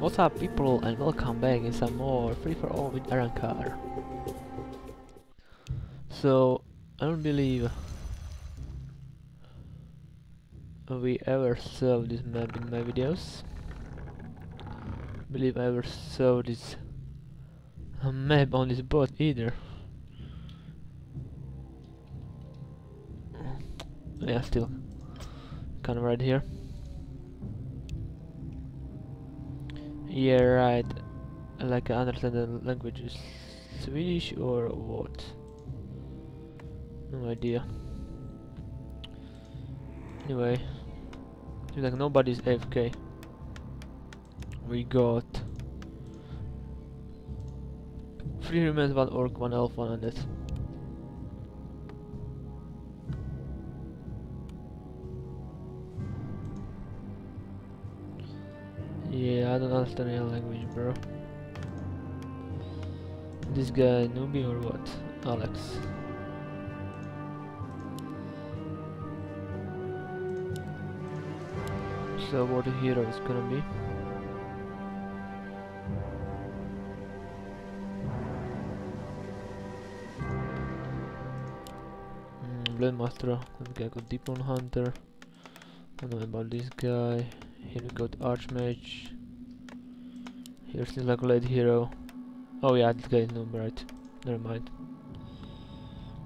What's up people and welcome back in some more Free for All with Arrancar. So, I don't believe we ever saw this map in my videos. believe I ever saw this map on this boat either. Yeah, still kind of right here. Yeah, right. Like I understand the language is Swedish or what? No idea. Anyway, seems like nobody's AFK. We got three remains, one orc, one elf, one undead. Yeah, I don't understand any language, bro. This guy newbie or what? Alex. So what the hero is gonna be? Mm, Blade Master, that guy got Demon Hunter. I don't know about this guy. Here we got Archmage. Here's the late hero. Oh yeah, this guy is no right. Never mind.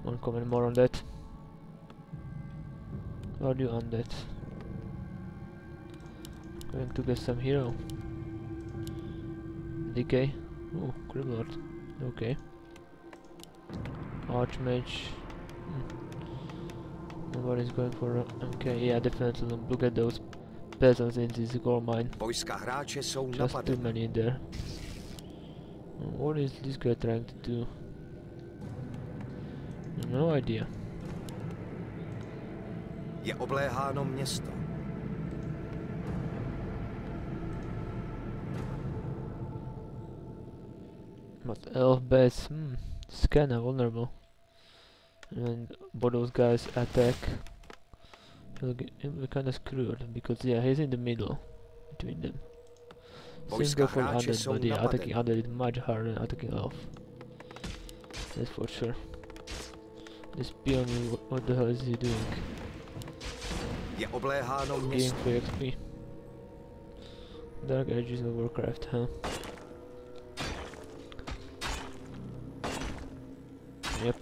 Won't comment more on that. Are you on that? Going to get some hero. DK. Oh, Grimlord. Okay. Archmage. Hmm. Nobody's going for. Okay, yeah, definitely. Look at those peasants in this gold mine. Just too many in there. What is this guy trying to do? No idea. Je obléháno město. But elf base, hmm, it's kinda vulnerable. And both those guys attack. Get, he'll be kinda screwed because yeah, he's in the middle between them. Seems go for undead, but yeah, attacking undead is much harder than attacking elf. That's for sure. This peon, wh- what the hell is he doing? Je obléháno Game for XP. Dark Ages of Warcraft, huh? Yep.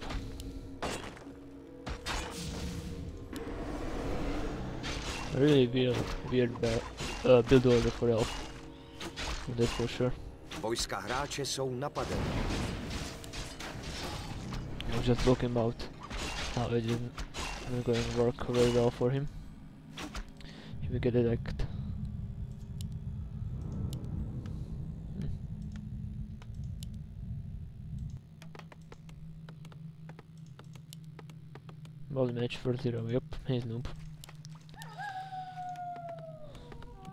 Really weird, weird uh, build order for elf. That's for sure. Vojska hráče jsou napadeny. I was just looking about how it isn't not going to work very well for him. He will get attacked. Hmm. Ball match for zero, yep, he's noob.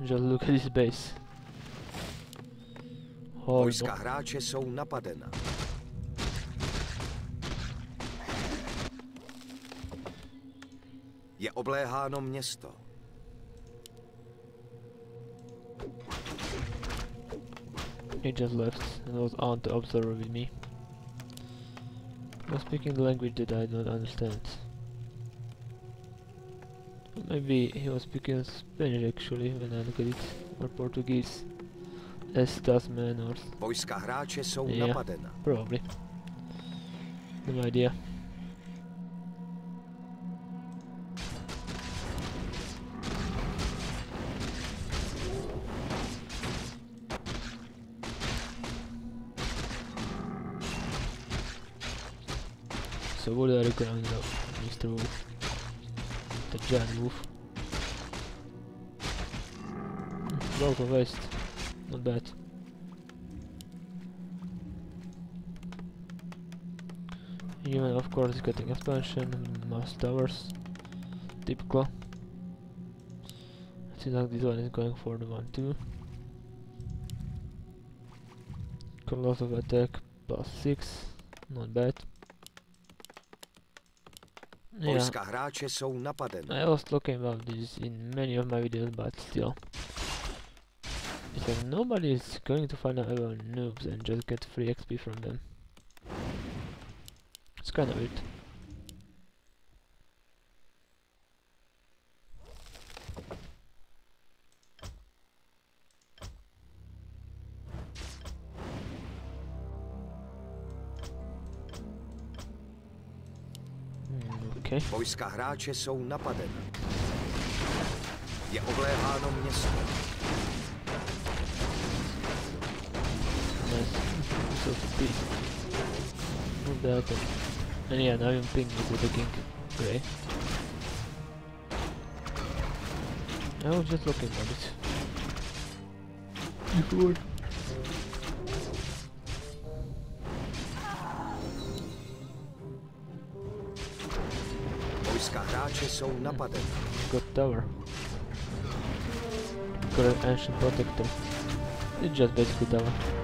Just look at his base. Horrible. Vojska hráče jsou napadena. Je obléháno město. He just left and was on to observe with me. Was speaking the language that I don't understand. Maybe he was speaking Spanish actually when I look at it, or Portuguese. As Tasman or Vojska hráče jsou Yeah. napadena. probably. No idea. So what are you going to Mr. Wolf? The giant wolf. Growth of West. Not bad. Human of course is getting expansion, mass towers. Typical. It Seems like this one is going for the one too. Of attack, plus 6, not bad. Vojska hráče jsou. I was talking about this in many of my videos, but still. It's like nobody is going to find out about noobs and just get free XP from them. It's kinda weird. Vojska hráče jsou napadena. Je obléháno město. Nice. So speed. Move the item. And yeah, now you ping me with the king. Great. I was just looking at it. Before. Jsou. Got tower. Got an ancient protector. It's just basically tower.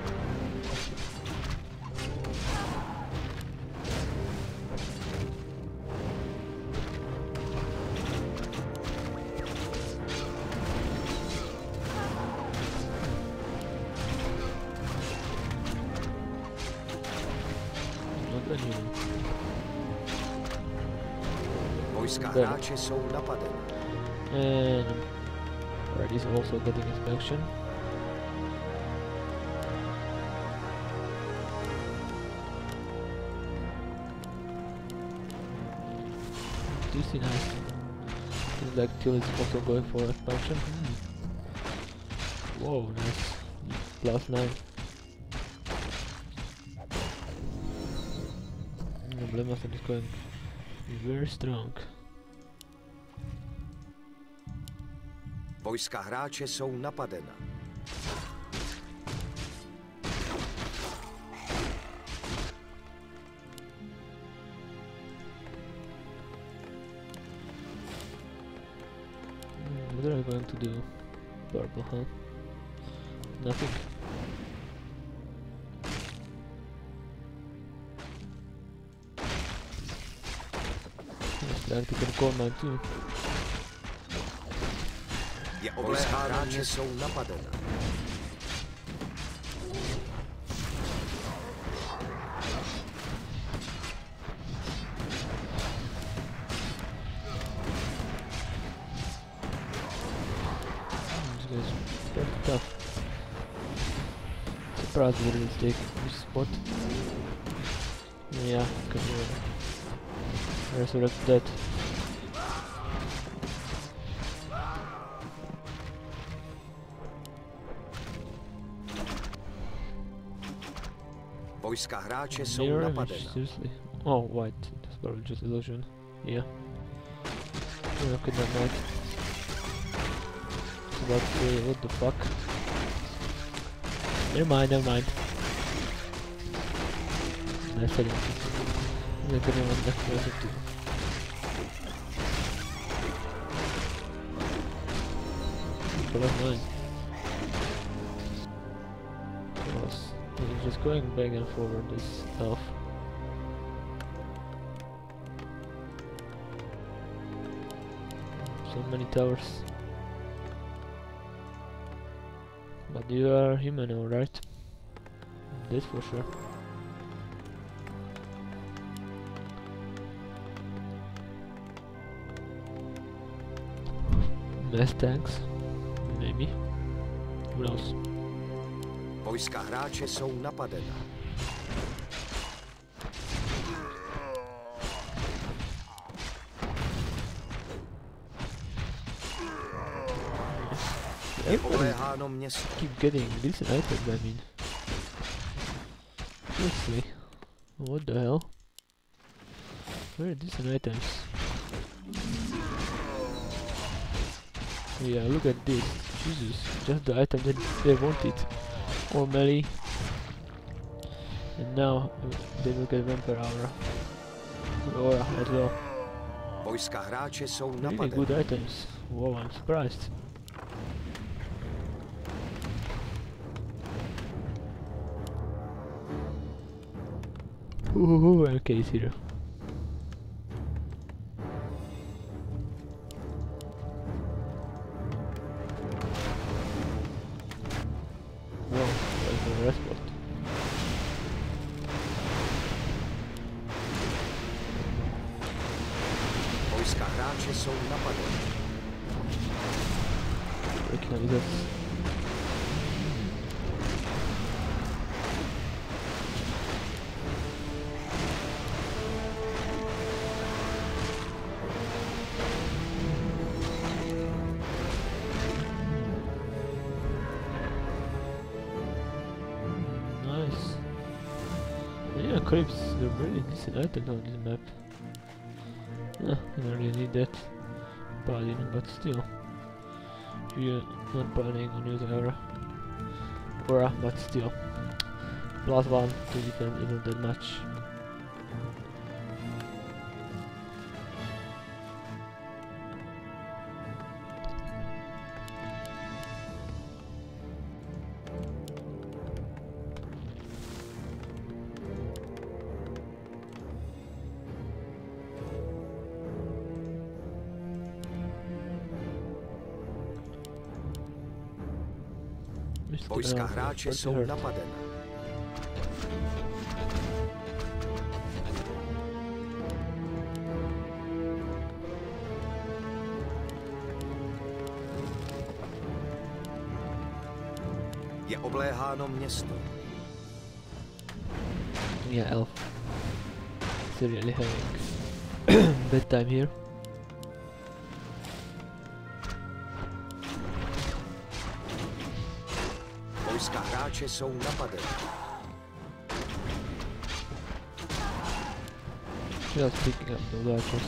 Hráče jsou napadena. And alright, he's also getting inspection. DC nice. Seems like Till is also going for expansion. Hmm. Whoa, nice. Plus nine. Mm, Blade Master is going very strong. Vojska hráče jsou napadena. What are I going to do? Purple, huh? Nothing. It's like can call mine too. Je obléháno hráče jsou. This guy's pretty tough. Surprised we didn't take this spot. Yeah, can you resurrect that? Hráče jsou Mirror napadena. seriously? Oh, white. That's probably just illusion. Yeah. Look at that knight. It's about to say, what the fuck? Never mind, never mind. Nice setting. Look at anyone left closer to. Plus nine. Plus, just going back and forward this elf. So many towers. But you are human, alright? That's for sure. Mass tanks? Maybe. Who knows? Vojska hráče jsou napadena. Everybody město. keep getting decent items, I mean. Seriously. What the hell? Very decent items. Yeah, look at this. Jesus, just the item that they wanted. Or melee. And now they will get vampire aura. Aura as well. Vojska hráče jsou napadeni. Really good items. Wow, I'm surprised. Ooh, MK0. Vojska hráče jsou napadena. Breaking a wizards. Nice. Yeah, creeps are really decent item on this map. That paladin, but still. You're not burning on using aura. Aura, but still. Plus one to defend even that much. Vojska Elf, hráče jsou napadena. Je obléháno město. Yeah, elf. It's really having bad time here. Vojska hráče jsou napadena. Just picking up those archers.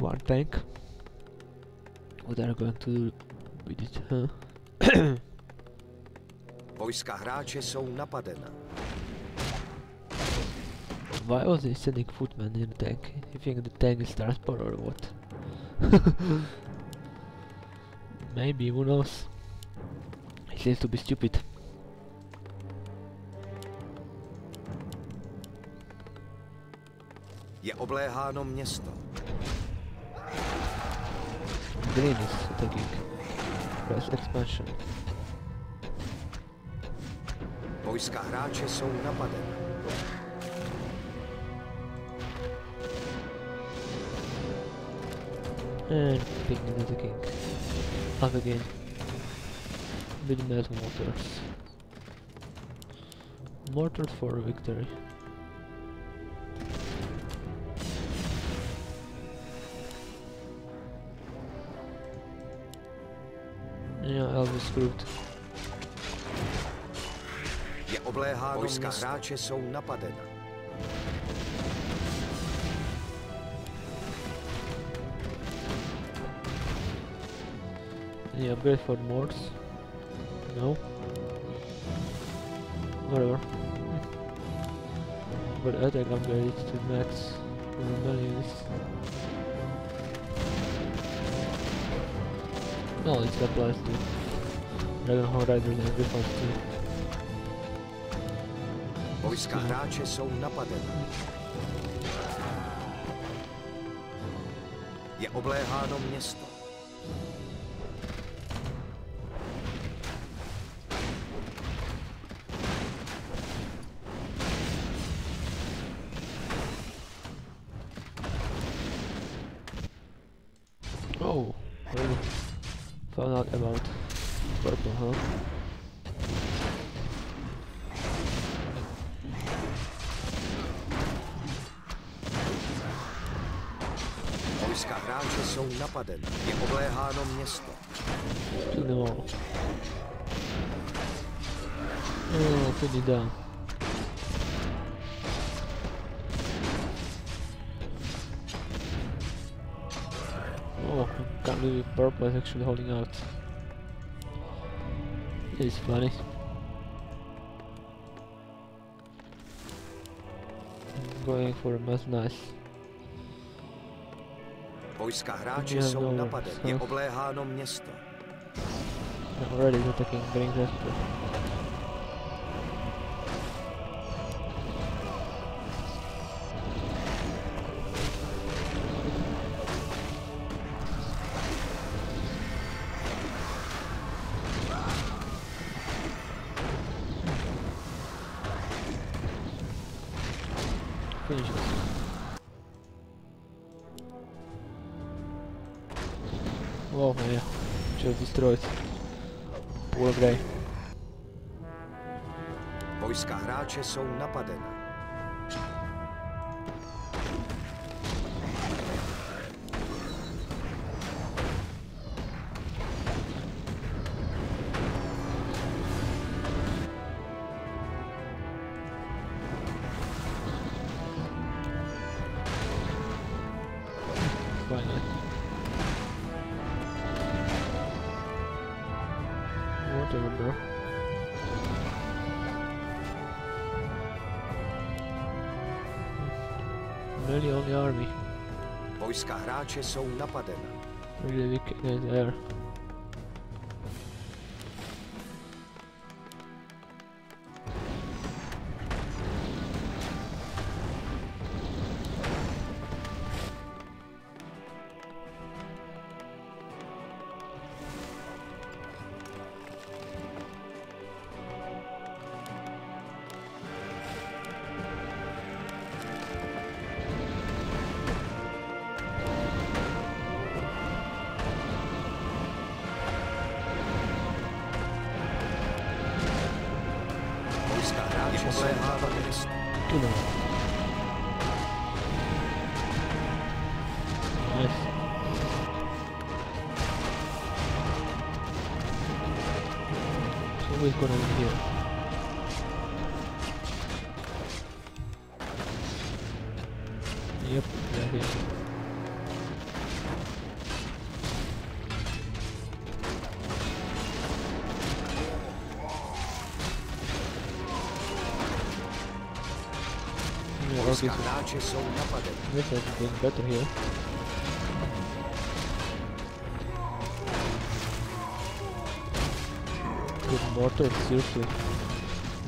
One tank. Oh, what are going to do with it, huh? Vojska hráče jsou napadena. Why was he sending footmen in the tank? You think the tank is transport or what? Maybe, who knows? He seems to be stupid. Je obléháno město. Green is attacking. Press expansion. And ping is attacking. Up again. With metal mortars. Mortars for victory. Yeah, I'll be screwed. Je obléháno Vojska město. hráče jsou napadena. Any upgrade for morts? No? Whatever. But attack upgrade it to max units. No, it applies to Dragonhawk Riders and Griffons too. Vojska hráče jsou napadena. Je obléháno město. Jsou. Je obléháno město. Oh, put it down. Oh, can't believe purple is actually holding out. It's funny. Going for a mass nice. Vojska hráče Yeah, jsou no, napadena. Je huh? obléháno město. Already is attacking Green Vesper. Finally. Whatever, bro. Really the army. Vojska hráče jsou napadena. Really wicked guys there. So who's gonna in here? Yep, they're here. Yeah, Vojska okay, so hráče jsou napadena. Yes, I'm doing better here. Mortar, seriously.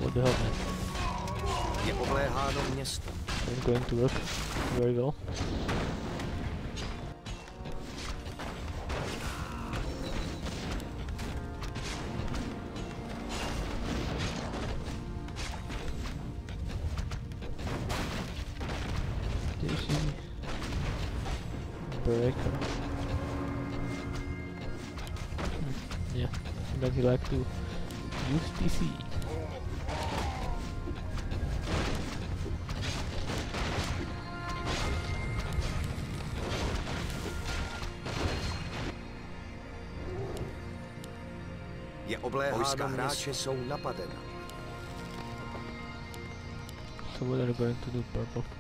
What the hell, man? Je obléháno město. I'm going to work very well. Breaker. Hmm, Yeah, like you like to use DC. Je obléháno Vojska hráče jsou napadena. So what are you going to do, purple?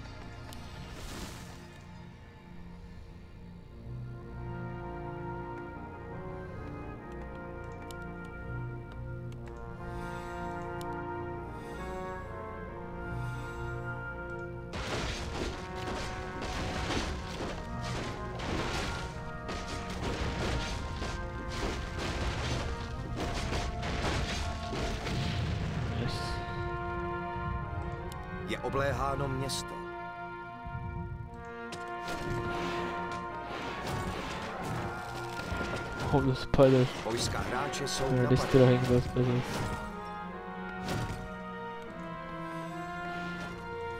All the spiders Vojska hráče jsou are destroying those buildings.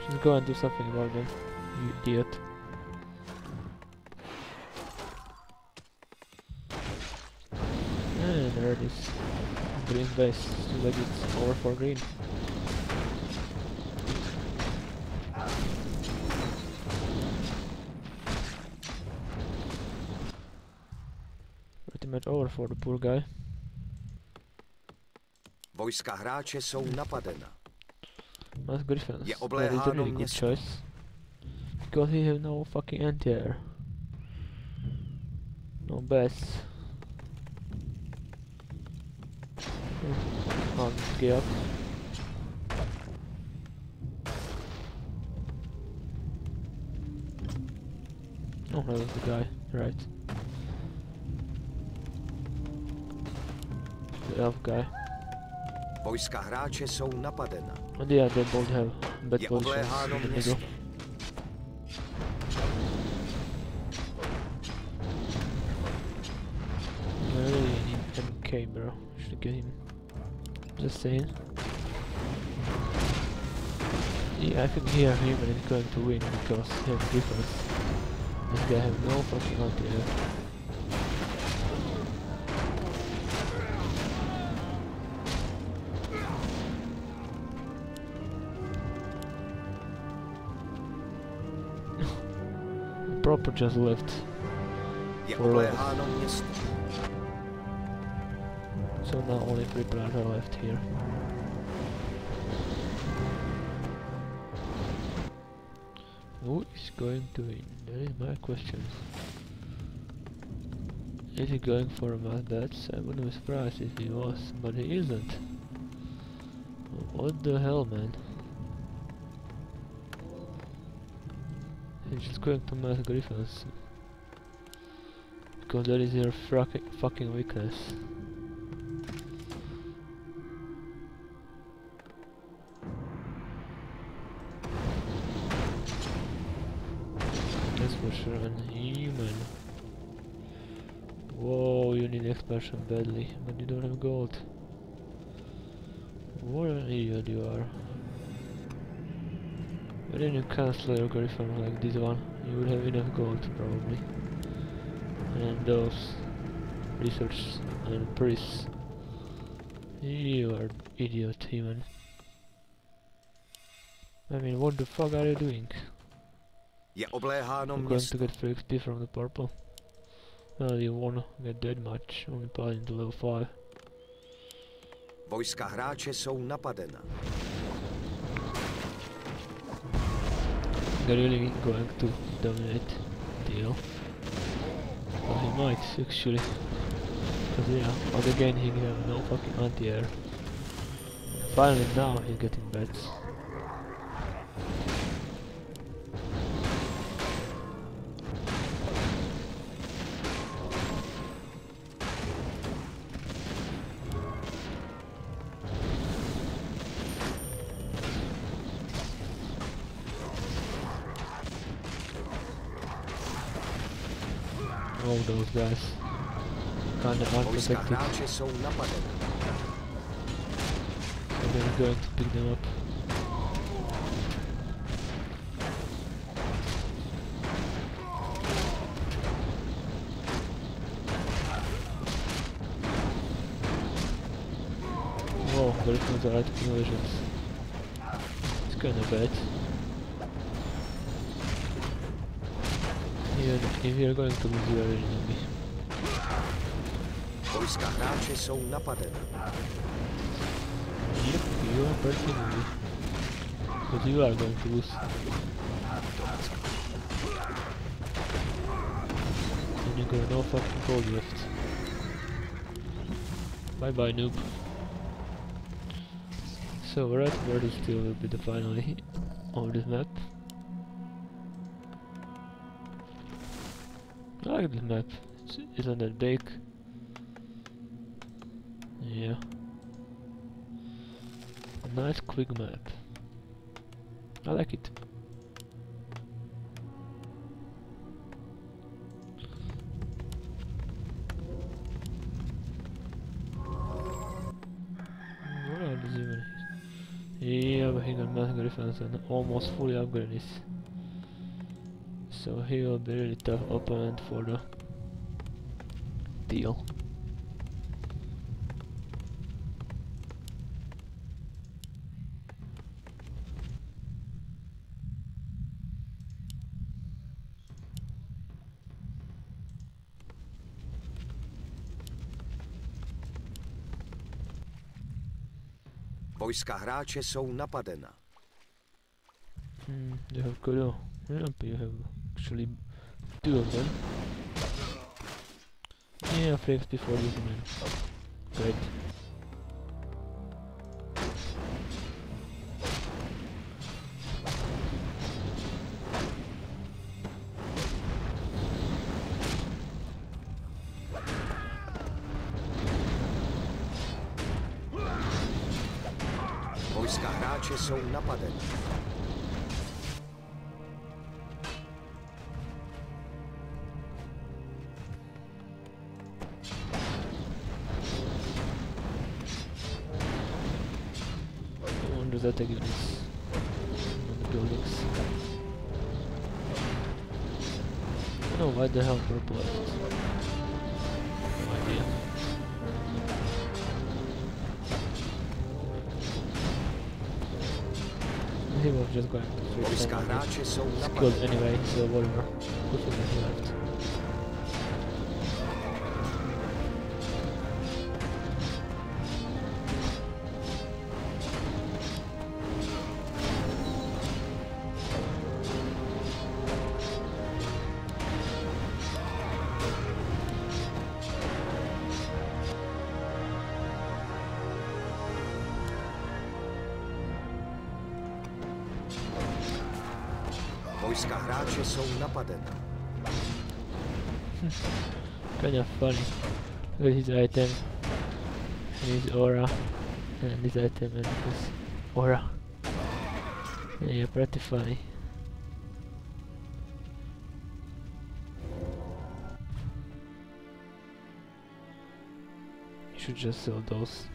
Just go and do something about them, you idiot. And there it is. Green base. Seems like it's over for green. Pretty much over for the poor guy. Vojska hráče jsou napadena. That's Griffins. Je That is a obléháno really good choice. Because he have no fucking anti-air. No. Hmm, Can't get up. Oh, that was the guy. Right. Elf guy. Vojska hráče jsou napadena. And yeah, they both have bad Je obléháno město. MK, bro. Should get him. Just saying. Yeah, I think here Human is going to win because he has difference. This guy has no fucking anti-air. Proper just left. Je For obléháno město. So now only three players are left here. Who is going to win? That is my question. Is he going for a mass bets? I wouldn't be surprised if he was, but he isn't. What the hell, man? Going to mass griffins. Because that is your fucking fucking weakness. That's for sure unhuman. Whoa, you need expansion badly, but you don't have gold. What an idiot you are. But then you cancel your griffin like this one, you would have enough gold probably. And those research and priests. You are idiot human. I mean, what the fuck are you doing? I'm going to get free XP from the purple. Well, you won't get that much, only probably to level 5. Vojska hráče jsou napadena. Really going to dominate deal. Well, he might, actually. Because yeah, but again he have no fucking anti-air. Finally now he's getting bets. Those guys. Kinda Vojska unprotected. hráče jsou napadena. And then going to pick them up. Whoa, the Griffins are at conversions. It's kinda bad. Even if you're going to lose your jsou napadena. Yep, you are personally. But you are going to lose. And you got no fucking gold left. Bye bye noob. So red word is still will be the finally of this map. Like map. It's, isn't that big? Yeah. A nice quick map. I like it. Yeah, but he got mass griffins and almost fully upgraded. So he will be really tough opponent for the deal. Vojska hráče jsou napadena. Hmm, you have Kodo. Yep, you have actually two of them. Yeah, flex before using them. Great. Vojska hráče jsou napadena. Someone hráče jsou who's napadeny. killed anyway, so whatever. Good thing that he left. Hráče jsou napadena. Kind of funny. At his item, and his aura, and this item and his aura. Yeah, pretty funny. You should just sell those.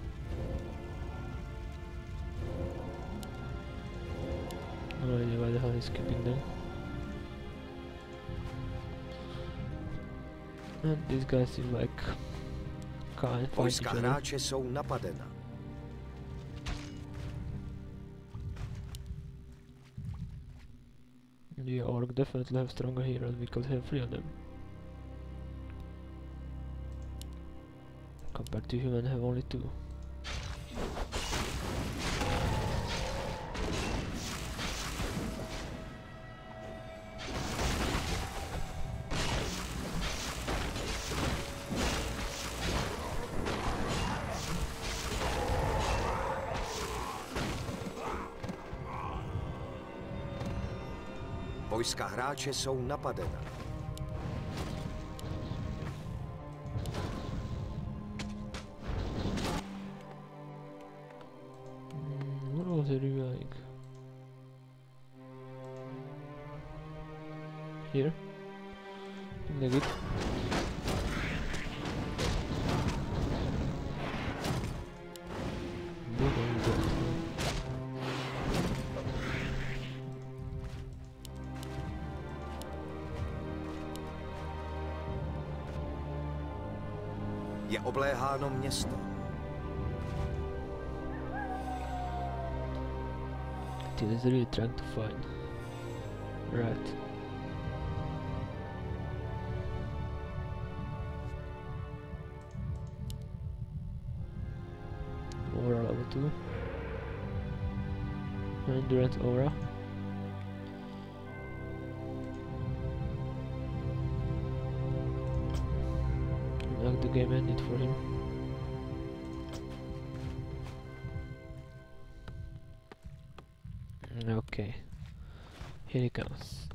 No idea why the hell he's keeping them. And these guys seem like can't find each Vojska other. hráče napadena. The orc definitely have stronger heroes because they have three of them. Compared to human have only two. Vojska hráče jsou napadena. Je obléháno město. Dude really trying to find Right. Aura level 2. Endurance aura. For him. Okay. Here he comes.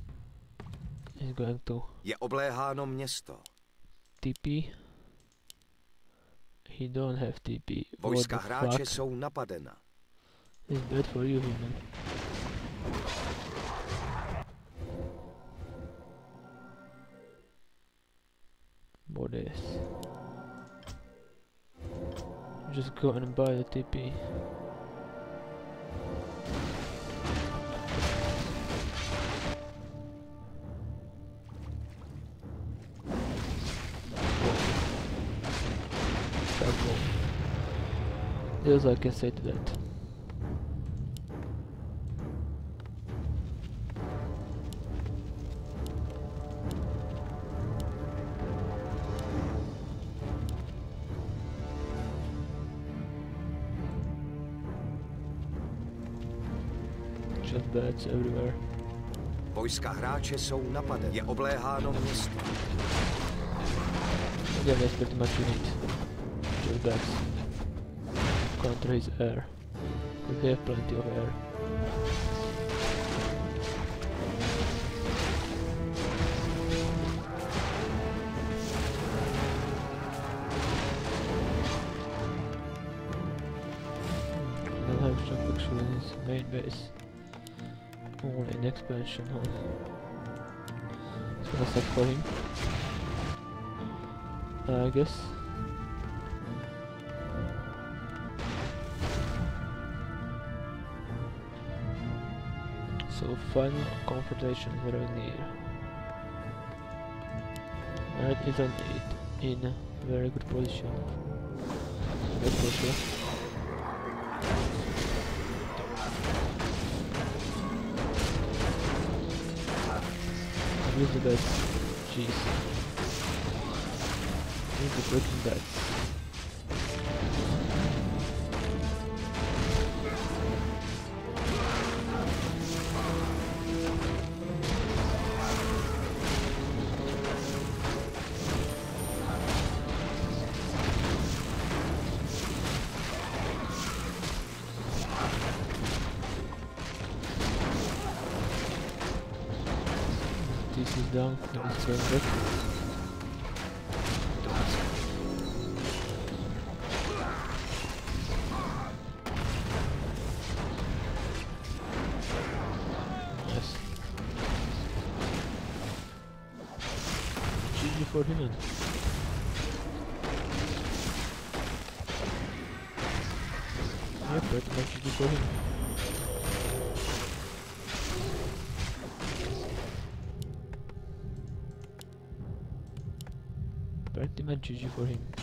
He's going to Je obléháno město. TP. He don't have TP. What Vojska hráče fuck? jsou napadena. It's bad for you, human. What is? Just go and buy the TP. That's all. There's I can say that. Bats everywhere. Vojska hráče jsou napadena. Je obléháno město. Again, that's pretty much you need. Just bats. Counter his air. We have plenty of air. Don't have jump actually his main base. Oh, an expansion, huh? gonna like for him. Uh, I guess. So final confrontation, what do we need? Red isn't it in very good position. That's for sure. Use the dice. Jeez. Use the freaking dice. wieder. Ja, ich GG for him.